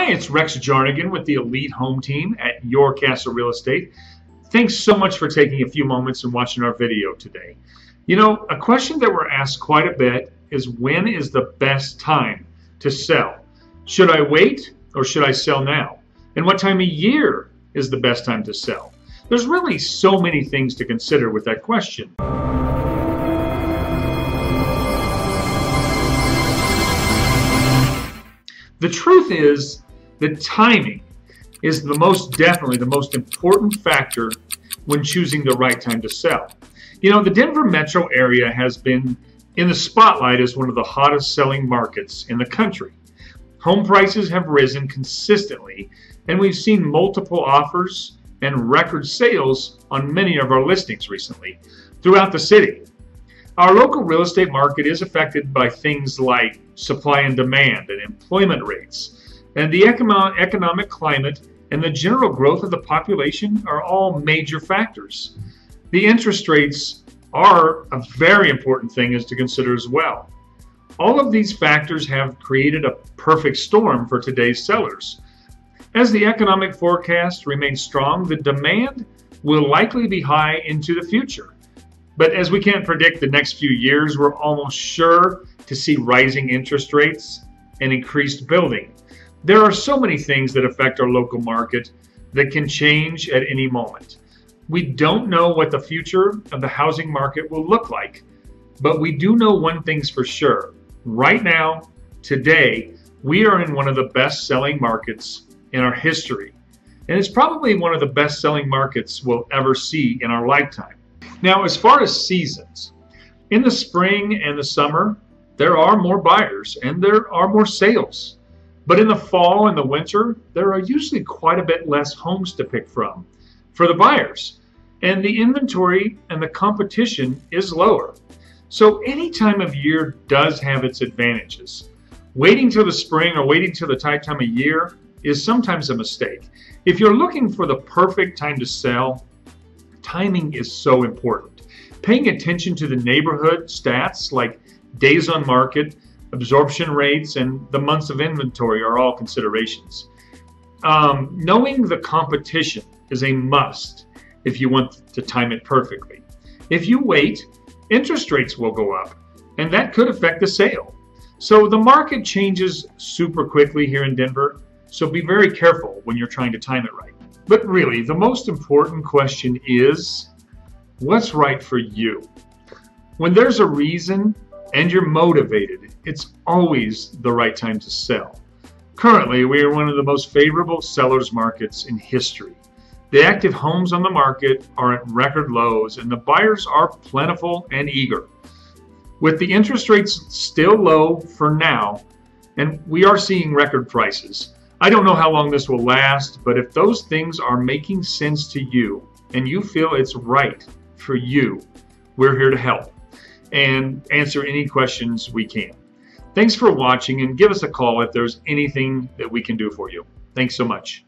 Hi, it's Rex Jarnagin with the Elite Home Team at Your Castle Real Estate. Thanks so much for taking a few moments and watching our video today. You know, a question that we're asked quite a bit is when is the best time to sell? Should I wait or should I sell now? And what time of year is the best time to sell? There's really so many things to consider with that question. The truth is that timing is the most definitely the most important factor when choosing the right time to sell. You know, the Denver metro area has been in the spotlight as one of the hottest selling markets in the country. Home prices have risen consistently, and we've seen multiple offers and record sales on many of our listings recently throughout the city. Our local real estate market is affected by things like supply and demand and employment rates, and the economic climate and the general growth of the population are all major factors. The interest rates are a very important thing is to consider as well. All of these factors have created a perfect storm for today's sellers. As the economic forecast remains strong, the demand will likely be high into the future. But as we can't predict the next few years, we're almost sure to see rising interest rates and increased building. There are so many things that affect our local market that can change at any moment. We don't know what the future of the housing market will look like, but we do know one thing's for sure. Right now, today, we are in one of the best selling markets in our history. And it's probably one of the best selling markets we'll ever see in our lifetime. Now, as far as seasons, in the spring and the summer, there are more buyers and there are more sales. But in the fall and the winter, there are usually quite a bit less homes to pick from for the buyers. And the inventory and the competition is lower. So any time of year does have its advantages. Waiting till the spring or waiting till the tight time of year is sometimes a mistake. If you're looking for the perfect time to sell, timing is so important. Paying attention to the neighborhood stats like days on market, absorption rates, and the months of inventory are all considerations. Um, knowing the competition is a must if you want to time it perfectly. If you wait, interest rates will go up, and that could affect the sale. So the market changes super quickly here in Denver, so be very careful when you're trying to time it right. But really, the most important question is what's right for you? When there's a reason and you're motivated, it's always the right time to sell. Currently, we are one of the most favorable sellers markets in history. The active homes on the market are at record lows and the buyers are plentiful and eager. With the interest rates still low for now, and we are seeing record prices, I don't know how long this will last, but if those things are making sense to you and you feel it's right for you, we're here to help and answer any questions we can. Thanks for watching and give us a call if there's anything that we can do for you. Thanks so much.